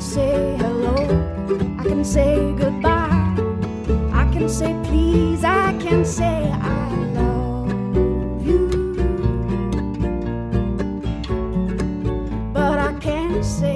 say hello, I can say goodbye, I can say please, I can say I love you. But I can't say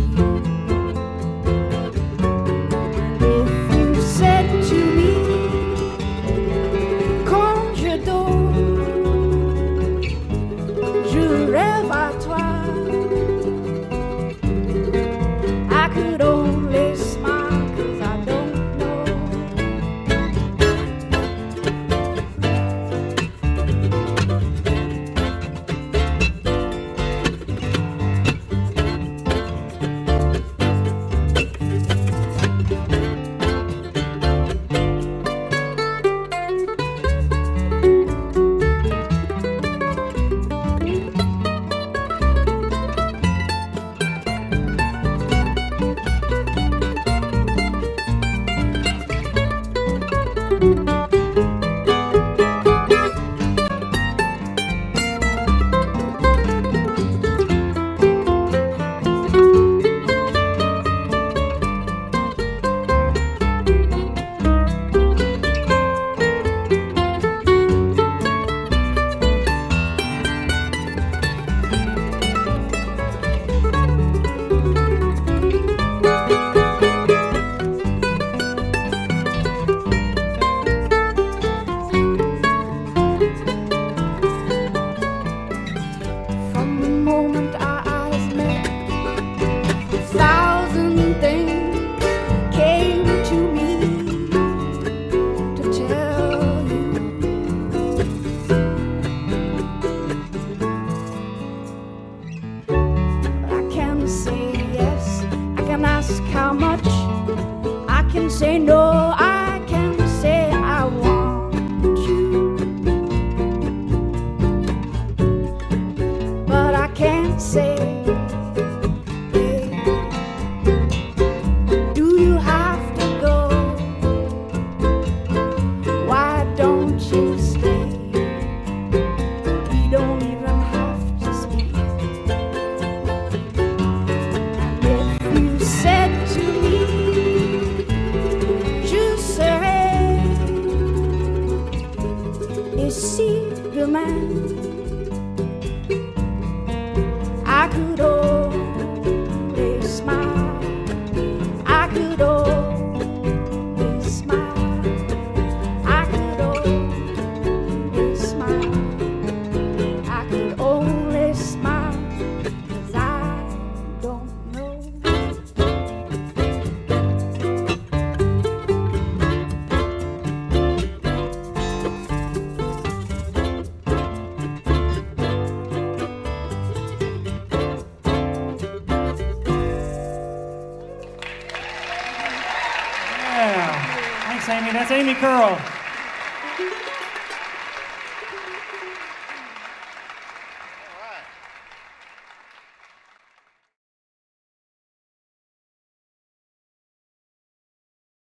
you. say no, I can say I want you. But I can't say I could Thanks, Aimee. That's Aimee Curl.